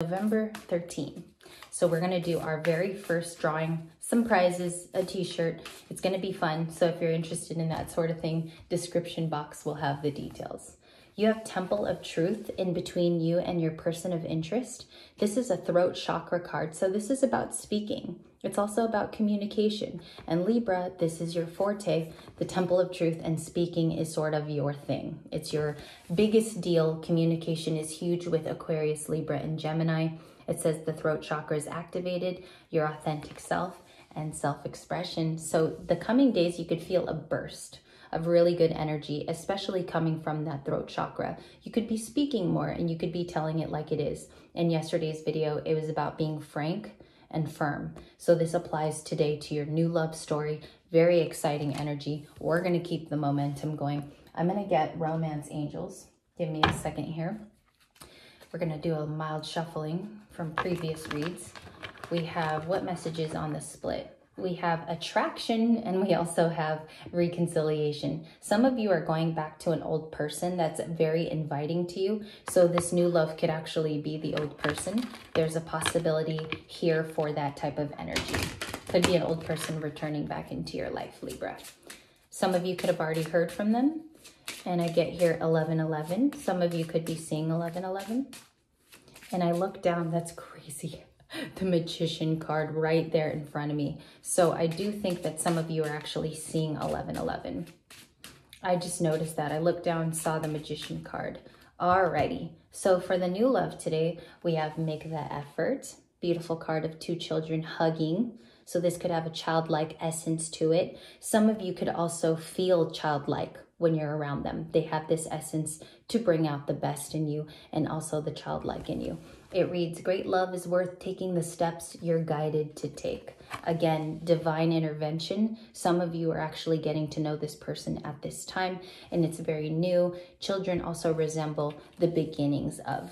November 13. So we're gonna do our very first drawing, some prizes, a t-shirt. It's gonna be fun. So if you're interested in that sort of thing, description box will have the details. You have Temple of Truth in between you and your person of interest. This is a throat chakra card. So this is about speaking. It's also about communication. And Libra, this is your forte. The Temple of Truth and speaking is sort of your thing. It's your biggest deal. Communication is huge with Aquarius, Libra, and Gemini. It says the throat chakra is activated, your authentic self, and self expression. So the coming days, you could feel a burst of really good energy, especially coming from that throat chakra. You could be speaking more and you could be telling it like it is. In yesterday's video, it was about being frank and firm. So this applies today to your new love story. Very exciting energy. We're going to keep the momentum going. I'm going to get romance angels. Give me a second here. We're going to do a mild shuffling from previous reads. We have what messages on the split? We have attraction and we also have reconciliation. Some of you are going back to an old person that's very inviting to you. So this new love could actually be the old person. There's a possibility here for that type of energy. Could be an old person returning back into your life, Libra. Some of you could have already heard from them. And I get here 1111. Some of you could be seeing 1111. And I look down, that's crazy the magician card right there in front of me. So I do think that some of you are actually seeing 1111. I just noticed that. I looked down saw the magician card. Alrighty. So for the new love today, we have make the effort. Beautiful card of two children hugging. So this could have a childlike essence to it. Some of you could also feel childlike when you're around them. They have this essence to bring out the best in you and also the childlike in you. It reads, Great love is worth taking the steps you're guided to take. Again, divine intervention. Some of you are actually getting to know this person at this time, and it's very new. Children also resemble the beginnings of.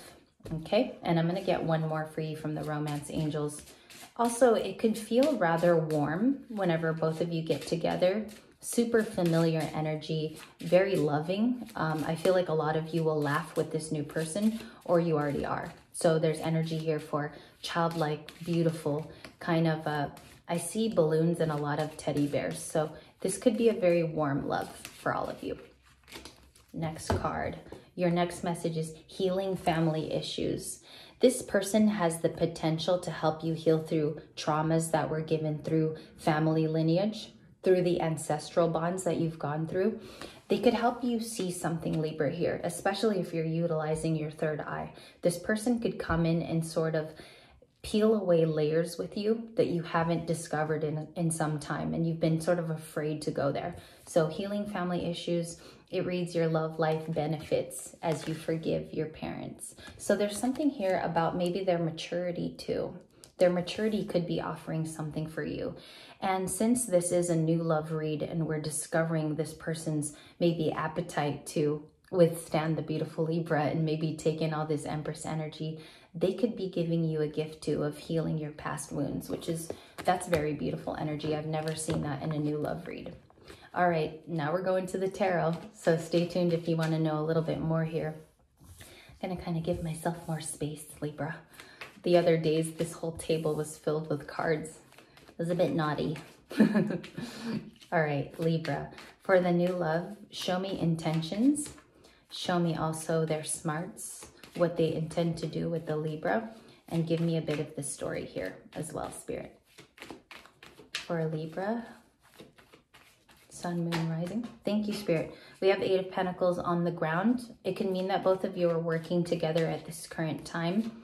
Okay, and I'm going to get one more for you from the Romance Angels. Also, it could feel rather warm whenever both of you get together super familiar energy, very loving. Um, I feel like a lot of you will laugh with this new person or you already are. So there's energy here for childlike, beautiful, kind of, uh, I see balloons and a lot of teddy bears. So this could be a very warm love for all of you. Next card. Your next message is healing family issues. This person has the potential to help you heal through traumas that were given through family lineage through the ancestral bonds that you've gone through, they could help you see something Libra here, especially if you're utilizing your third eye. This person could come in and sort of peel away layers with you that you haven't discovered in, in some time and you've been sort of afraid to go there. So healing family issues, it reads your love life benefits as you forgive your parents. So there's something here about maybe their maturity too. Their maturity could be offering something for you. And since this is a new love read and we're discovering this person's maybe appetite to withstand the beautiful Libra and maybe take in all this Empress energy, they could be giving you a gift too of healing your past wounds, which is, that's very beautiful energy. I've never seen that in a new love read. All right, now we're going to the tarot. So stay tuned if you want to know a little bit more here. I'm going to kind of give myself more space, Libra. The other days, this whole table was filled with cards It was a bit naughty. All right, Libra. For the new love, show me intentions. Show me also their smarts, what they intend to do with the Libra, and give me a bit of the story here as well, Spirit. For Libra, Sun, Moon, Rising. Thank you, Spirit. We have Eight of Pentacles on the ground. It can mean that both of you are working together at this current time.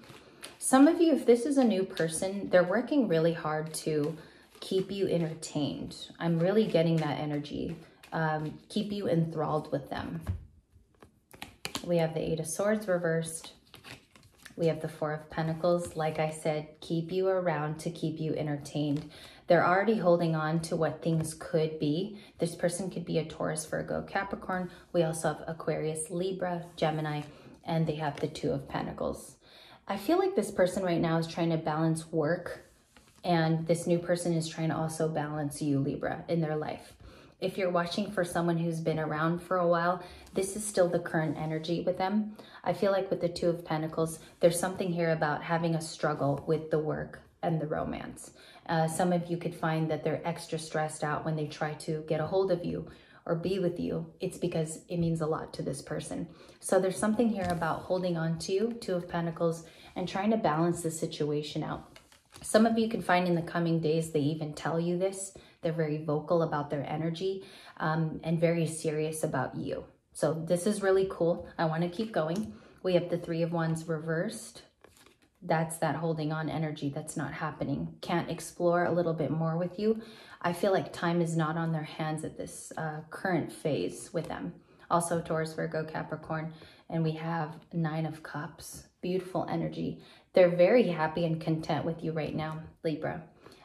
Some of you, if this is a new person, they're working really hard to keep you entertained. I'm really getting that energy. Um, keep you enthralled with them. We have the Eight of Swords reversed. We have the Four of Pentacles. Like I said, keep you around to keep you entertained. They're already holding on to what things could be. This person could be a Taurus, Virgo, Capricorn. We also have Aquarius, Libra, Gemini, and they have the Two of Pentacles. I feel like this person right now is trying to balance work and this new person is trying to also balance you, Libra, in their life. if you're watching for someone who's been around for a while, this is still the current energy with them. I feel like with the Two of Pentacles, there's something here about having a struggle with the work and the romance. Uh, some of you could find that they're extra stressed out when they try to get a hold of you or be with you. It's because it means a lot to this person. So there's something here about holding on to you, Two of Pentacles, and trying to balance the situation out. Some of you can find in the coming days, they even tell you this. They're very vocal about their energy um, and very serious about you. So this is really cool. I want to keep going. We have the Three of Wands reversed. That's that holding on energy that's not happening. Can't explore a little bit more with you. I feel like time is not on their hands at this uh, current phase with them. Also Taurus, Virgo, Capricorn, and we have Nine of Cups. Beautiful energy. They're very happy and content with you right now, Libra.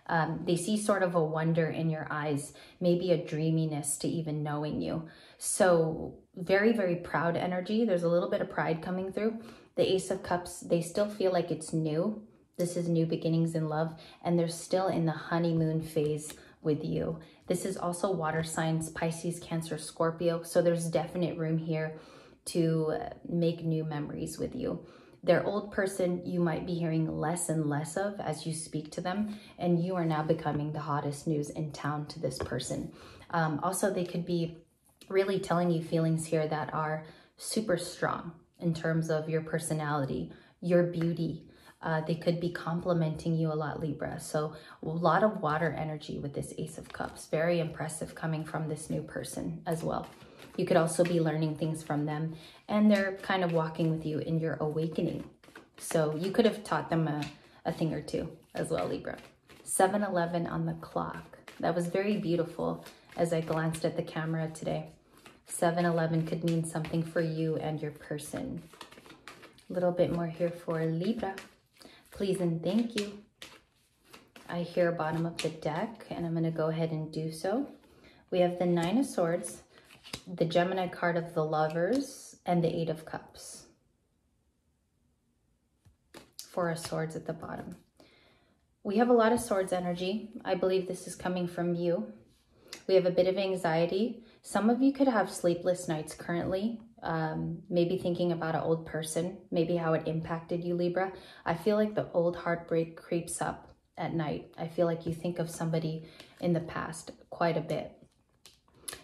Um, they see sort of a wonder in your eyes, maybe a dreaminess to even knowing you. So very, very proud energy. There's a little bit of pride coming through. The Ace of Cups, they still feel like it's new. This is new beginnings in love, and they're still in the honeymoon phase with you. This is also water signs, Pisces, Cancer, Scorpio. So there's definite room here to make new memories with you. Their old person you might be hearing less and less of as you speak to them, and you are now becoming the hottest news in town to this person. Um, also, they could be really telling you feelings here that are super strong in terms of your personality, your beauty. Uh, they could be complimenting you a lot, Libra. So a lot of water energy with this Ace of Cups. Very impressive coming from this new person as well. You could also be learning things from them and they're kind of walking with you in your awakening. So you could have taught them a, a thing or two as well, Libra. 7-Eleven on the clock. That was very beautiful as I glanced at the camera today. 7-Eleven could mean something for you and your person. A little bit more here for Libra. Please and thank you. I hear bottom of the deck, and I'm going to go ahead and do so. We have the Nine of Swords, the Gemini card of the Lovers, and the Eight of Cups. Four of Swords at the bottom. We have a lot of Swords energy. I believe this is coming from you. We have a bit of anxiety. Some of you could have sleepless nights currently, um, maybe thinking about an old person, maybe how it impacted you, Libra. I feel like the old heartbreak creeps up at night. I feel like you think of somebody in the past quite a bit.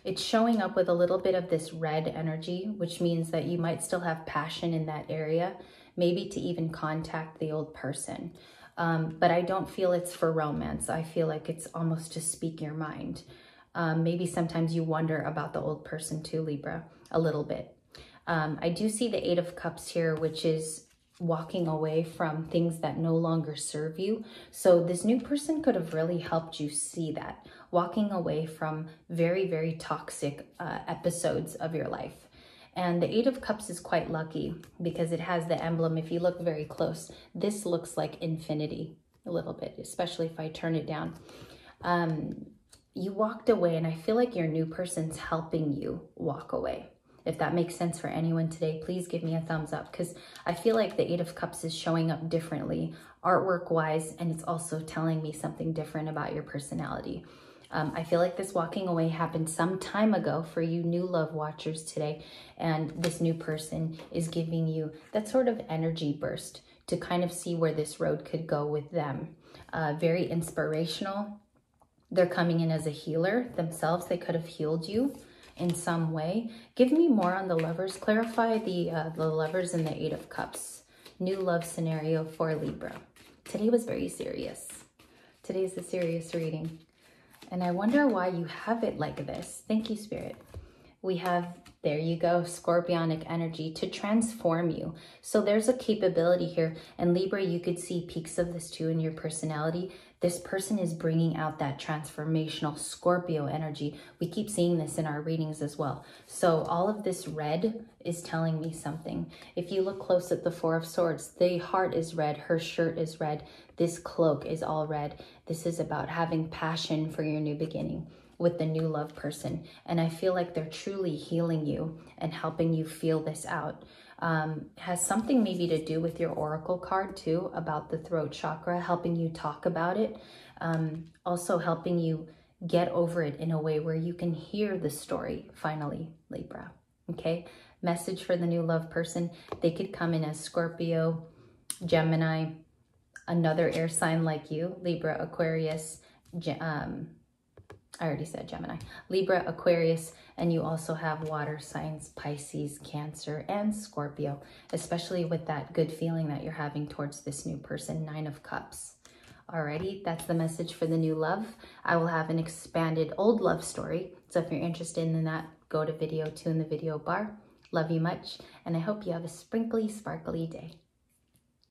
It's showing up with a little bit of this red energy, which means that you might still have passion in that area, maybe to even contact the old person. Um, but I don't feel it's for romance. I feel like it's almost to speak your mind. Um, maybe sometimes you wonder about the old person too, Libra, a little bit. Um, I do see the Eight of Cups here, which is walking away from things that no longer serve you. So this new person could have really helped you see that, walking away from very, very toxic uh, episodes of your life. And the Eight of Cups is quite lucky because it has the emblem. If you look very close, this looks like infinity a little bit, especially if I turn it down. Um, you walked away and I feel like your new person's helping you walk away. If that makes sense for anyone today, please give me a thumbs up because I feel like the Eight of Cups is showing up differently artwork wise and it's also telling me something different about your personality. Um, I feel like this walking away happened some time ago for you new love watchers today and this new person is giving you that sort of energy burst to kind of see where this road could go with them. Uh, very inspirational, they're coming in as a healer themselves. They could have healed you in some way. Give me more on the lovers. Clarify the, uh, the lovers and the Eight of Cups. New love scenario for Libra. Today was very serious. Today's a serious reading. And I wonder why you have it like this. Thank you, Spirit. We have, there you go, scorpionic energy to transform you. So there's a capability here. And Libra, you could see peaks of this too in your personality this person is bringing out that transformational Scorpio energy. We keep seeing this in our readings as well. So all of this red is telling me something. If you look close at the Four of Swords, the heart is red, her shirt is red, this cloak is all red. This is about having passion for your new beginning with the new love person. And I feel like they're truly healing you and helping you feel this out um, has something maybe to do with your oracle card too about the throat chakra, helping you talk about it. Um, also helping you get over it in a way where you can hear the story finally, Libra. Okay, message for the new love person. They could come in as Scorpio, Gemini, another air sign like you, Libra, Aquarius, um, I already said Gemini, Libra, Aquarius, and you also have water signs, Pisces, Cancer, and Scorpio, especially with that good feeling that you're having towards this new person, Nine of Cups. Alrighty, that's the message for the new love. I will have an expanded old love story. So if you're interested in that, go to video two in the video bar. Love you much, and I hope you have a sprinkly, sparkly day.